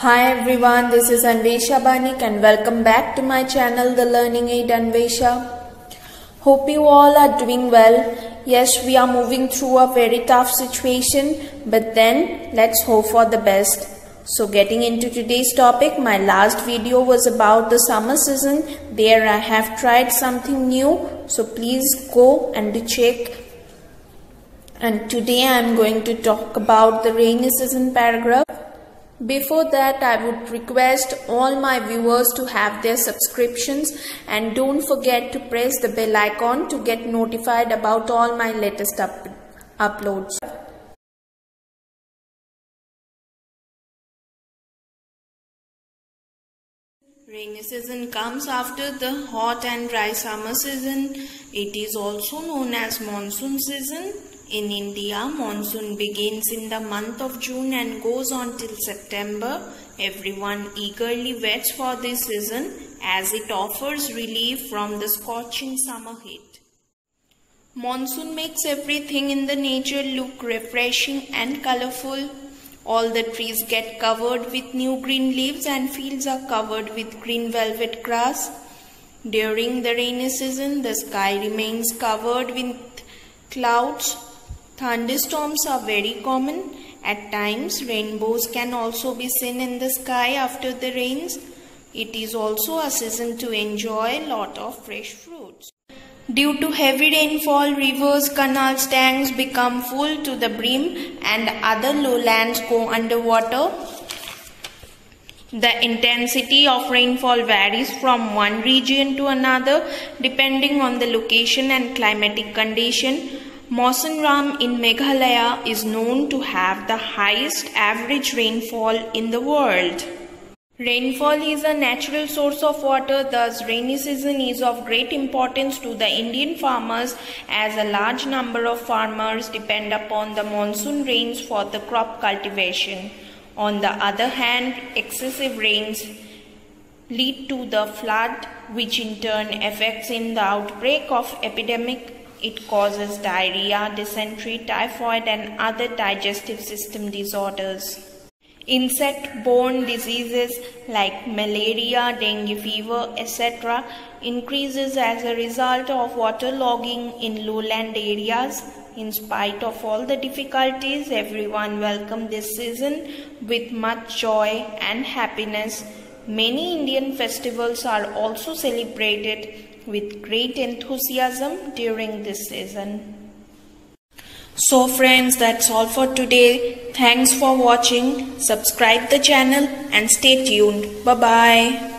Hi everyone, this is Anwesa Banik and welcome back to my channel The Learning Aid Anwesa. Hope you all are doing well. Yes, we are moving through a very tough situation, but then let's hope for the best. So getting into today's topic, my last video was about the summer season. There I have tried something new, so please go and check. And today I am going to talk about the rainy season paragraph. Before that, I would request all my viewers to have their subscriptions and don't forget to press the bell icon to get notified about all my latest up uploads. Rainy season comes after the hot and dry summer season. It is also known as monsoon season. In India, monsoon begins in the month of June and goes on till September. Everyone eagerly waits for this season as it offers relief from the scorching summer heat. Monsoon makes everything in the nature look refreshing and colorful. All the trees get covered with new green leaves and fields are covered with green velvet grass. During the rainy season, the sky remains covered with clouds. Thunderstorms are very common. At times, rainbows can also be seen in the sky after the rains. It is also a season to enjoy a lot of fresh fruits. Due to heavy rainfall, rivers, canals, tanks become full to the brim and other lowlands go underwater. The intensity of rainfall varies from one region to another depending on the location and climatic condition. Mawsynram in Meghalaya is known to have the highest average rainfall in the world. Rainfall is a natural source of water, thus rainy season is of great importance to the Indian farmers as a large number of farmers depend upon the monsoon rains for the crop cultivation. On the other hand, excessive rains lead to the flood which in turn affects in the outbreak of epidemic it causes diarrhea, dysentery, typhoid and other digestive system disorders. Insect-borne diseases like malaria, dengue fever, etc. increases as a result of waterlogging in lowland areas. In spite of all the difficulties, everyone welcomed this season with much joy and happiness. Many Indian festivals are also celebrated with great enthusiasm during this season. So friends, that's all for today. Thanks for watching. Subscribe the channel and stay tuned. Bye-bye.